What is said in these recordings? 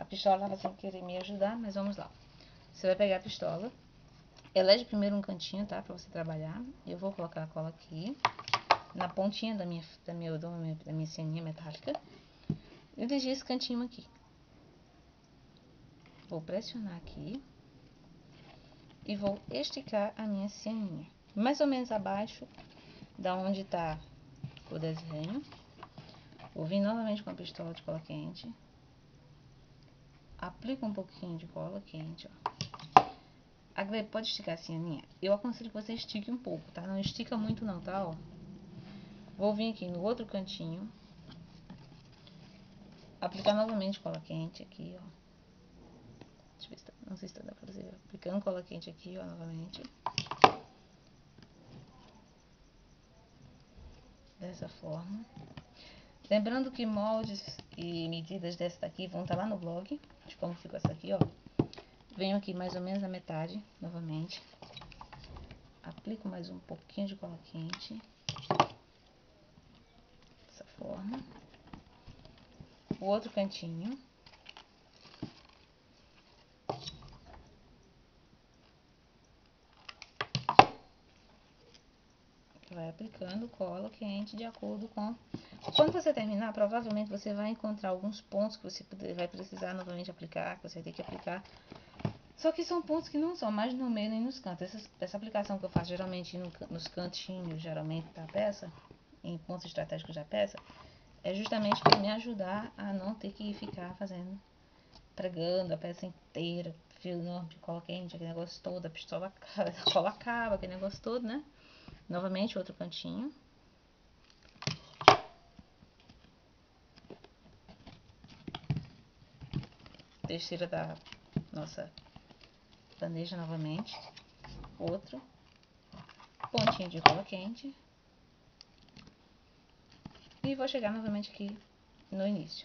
A pistola estava sem querer me ajudar, mas vamos lá. Você vai pegar a pistola. Elege primeiro um cantinho, tá? Pra você trabalhar. Eu vou colocar a cola aqui. Na pontinha da minha, da minha, da minha, da minha ceninha metálica. Deixei esse cantinho aqui. Vou pressionar aqui. E vou esticar a minha ceninha. Mais ou menos abaixo da onde tá o desenho. Vou vir novamente com a pistola de cola quente. Aplica um pouquinho de cola quente, ó. Agora pode esticar assim a minha. Eu aconselho que você estique um pouco, tá? Não estica muito não, tá? Ó. Vou vir aqui no outro cantinho. Aplicar novamente cola quente aqui, ó. Deixa eu ver se tá, não sei se tá dá pra ver. Aplicando cola quente aqui, ó, novamente. Dessa forma. Lembrando que moldes e medidas dessa daqui vão estar tá lá no blog, de como ficou essa aqui, ó. Venho aqui mais ou menos na metade, novamente. Aplico mais um pouquinho de cola quente. Dessa forma. O outro cantinho. Vai aplicando cola quente de acordo com quando você terminar, provavelmente você vai encontrar alguns pontos que você vai precisar novamente aplicar, que você vai ter que aplicar. Só que são pontos que não são mais no meio nem nos cantos. Essa, essa aplicação que eu faço geralmente no, nos cantinhos, geralmente da peça, em pontos estratégicos da peça, é justamente para me ajudar a não ter que ficar fazendo, pregando a peça inteira, fio enorme cola quente, aquele negócio todo, a pistola, a cola acaba, aquele negócio todo, né? Novamente, outro cantinho. Terceira da nossa bandeja novamente. Outro. Pontinho de cola quente. E vou chegar novamente aqui no início.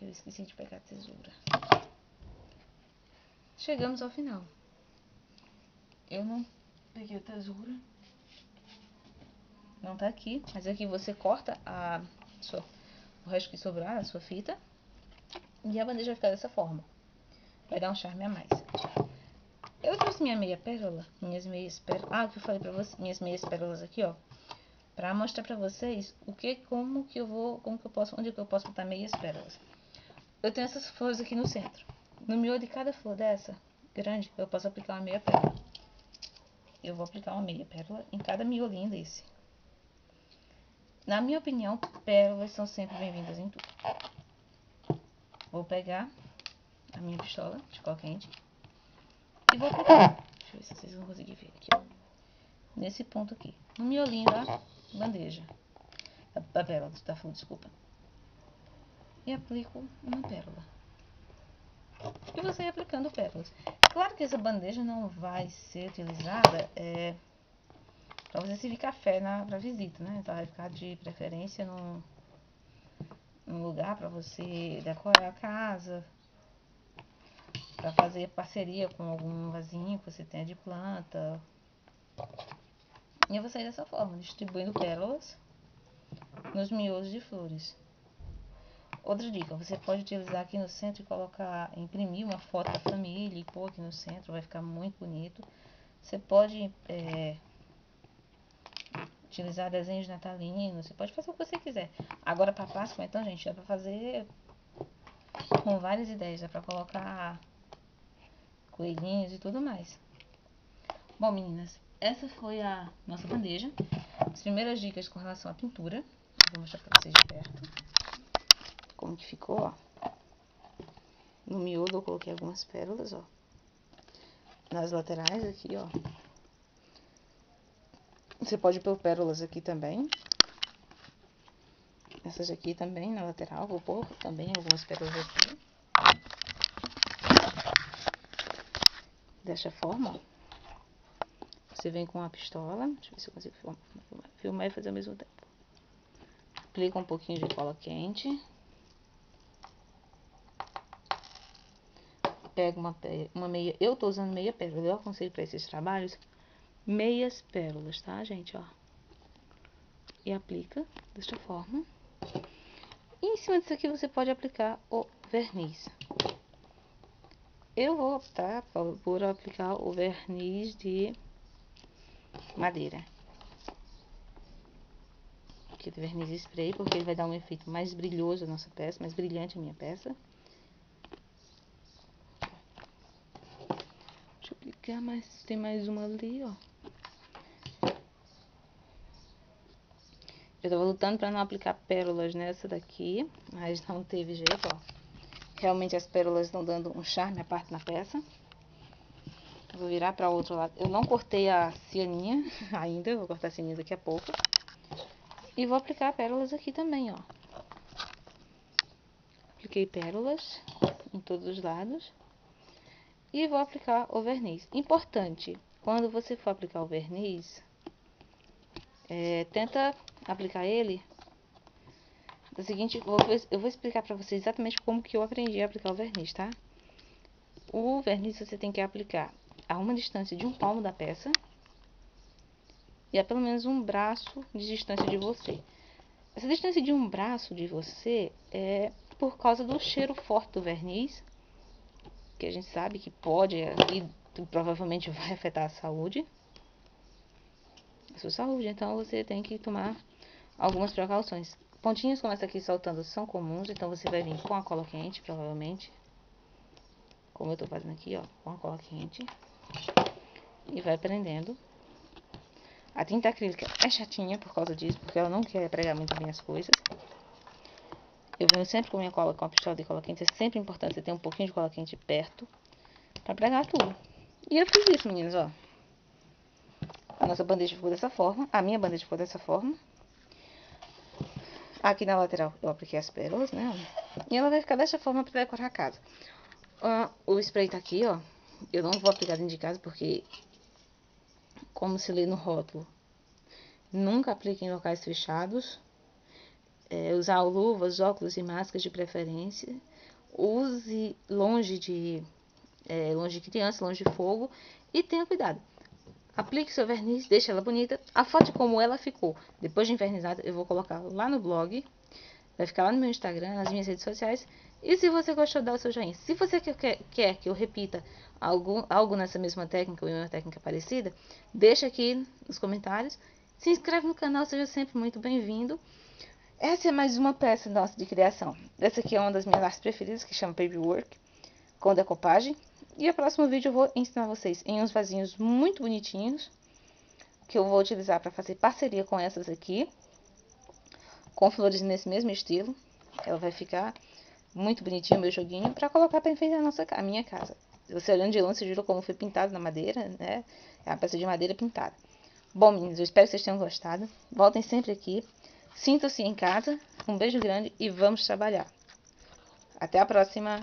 Eu esqueci de pegar a tesoura. Chegamos ao final. Eu não peguei a tesoura. Não tá aqui, mas aqui você corta a sua, o resto que sobrar, a sua fita. E a bandeja vai ficar dessa forma. Vai dar um charme a mais. Eu trouxe minha meia pérola, minhas meias pérolas. Ah, que eu falei pra vocês, minhas meias pérolas aqui, ó. Pra mostrar pra vocês o que, como que eu vou, como que eu posso, onde que eu posso botar meias pérolas. Eu tenho essas flores aqui no centro. No miolo de cada flor dessa, grande, eu posso aplicar uma meia pérola. Eu vou aplicar uma meia pérola em cada miolinho desse. Na minha opinião, pérolas são sempre bem-vindas em tudo. Vou pegar a minha pistola de cola quente e vou aplicar. Deixa eu ver se vocês vão conseguir ver aqui, ó. Nesse ponto aqui, no miolinho da bandeja. Da pérola, da flor, desculpa. E aplico uma pérola. E você ir aplicando pérolas. Claro que essa bandeja não vai ser utilizada é, para você servir café na pra visita, né? Então vai ficar de preferência no um lugar para você decorar a casa, para fazer parceria com algum vasinho que você tenha de planta. E eu vou sair dessa forma, distribuindo pérolas nos miolos de flores. Outra dica, você pode utilizar aqui no centro e colocar, imprimir uma foto da família e pôr aqui no centro, vai ficar muito bonito. Você pode é, utilizar desenhos natalinos, você pode fazer o que você quiser. Agora para Páscoa, então, gente, dá para fazer com várias ideias, dá para colocar coelhinhos e tudo mais. Bom, meninas, essa foi a nossa bandeja. As primeiras dicas com relação à pintura. Vou mostrar para vocês de perto. Como que ficou, ó. No miolo eu coloquei algumas pérolas, ó. Nas laterais aqui, ó. Você pode pôr pérolas aqui também. Essas aqui também na lateral. Vou pôr também algumas pérolas aqui. Dessa forma, ó. Você vem com a pistola. Deixa eu ver se eu consigo filmar, filmar e fazer ao mesmo tempo. Aplica um pouquinho de cola quente. Pega uma, uma meia. Eu tô usando meia pérola. Eu aconselho para esses trabalhos meias pérolas, tá, gente, ó. E aplica desta forma. E em cima disso aqui você pode aplicar o verniz. Eu vou optar por aplicar o verniz de madeira. Aqui do verniz spray, porque ele vai dar um efeito mais brilhoso à nossa peça, mais brilhante à minha peça. Deixa eu aplicar mais, tem mais uma ali, ó. Eu tava lutando para não aplicar pérolas nessa daqui, mas não teve jeito, ó. Realmente as pérolas estão dando um charme à parte na peça. vou virar para outro lado. Eu não cortei a cianinha ainda, vou cortar a cianinha daqui a pouco. E vou aplicar pérolas aqui também, ó. Apliquei pérolas em todos os lados. E vou aplicar o verniz. Importante, quando você for aplicar o verniz, é, tenta aplicar ele o seguinte, eu vou explicar pra vocês exatamente como que eu aprendi a aplicar o verniz, tá? O verniz você tem que aplicar a uma distância de um palmo da peça e a pelo menos um braço de distância de você. Essa distância de um braço de você é por causa do cheiro forte do verniz, que a gente sabe que pode e provavelmente vai afetar a saúde. A sua saúde, então você tem que tomar algumas precauções. Pontinhos como essa aqui soltando são comuns, então você vai vir com a cola quente, provavelmente. Como eu tô fazendo aqui, ó, com a cola quente. E vai prendendo. A tinta acrílica é chatinha por causa disso, porque ela não quer pregar muito bem as coisas. Eu venho sempre com minha cola, com a pistola de cola quente. É sempre importante você ter um pouquinho de cola quente perto pra pregar tudo. E eu fiz isso, meninos, ó. A nossa bandeja ficou dessa forma. A minha bandeja ficou dessa forma. Aqui na lateral eu apliquei as pérolas, né? E ela vai ficar dessa forma para decorar a casa. O spray tá aqui, ó. Eu não vou aplicar dentro de casa porque, como se lê no rótulo, nunca aplique em locais fechados. É, usar luvas, óculos e máscaras de preferência. Use longe de, é, longe de criança, longe de fogo. E tenha cuidado. Aplique seu verniz, deixe ela bonita. A foto como ela ficou depois de invernizada eu vou colocar lá no blog. Vai ficar lá no meu Instagram, nas minhas redes sociais. E se você gostou, dá o seu joinha. Se você quer, quer que eu repita algo, algo nessa mesma técnica ou em uma técnica parecida, deixa aqui nos comentários. Se inscreve no canal, seja sempre muito bem-vindo. Essa é mais uma peça nossa de criação. Essa aqui é uma das minhas artes preferidas, que chama Paperwork, com decopagem. E o próximo vídeo eu vou ensinar vocês em uns vasinhos muito bonitinhos, que eu vou utilizar para fazer parceria com essas aqui, com flores nesse mesmo estilo. Ela vai ficar muito bonitinho, meu joguinho, para colocar para enfeitar a, nossa, a minha casa. Você olhando de longe, você viu como foi pintado na madeira, né? É uma peça de madeira pintada. Bom, meninos, eu espero que vocês tenham gostado. Voltem sempre aqui. Sintam-se em casa. Um beijo grande e vamos trabalhar. Até a próxima!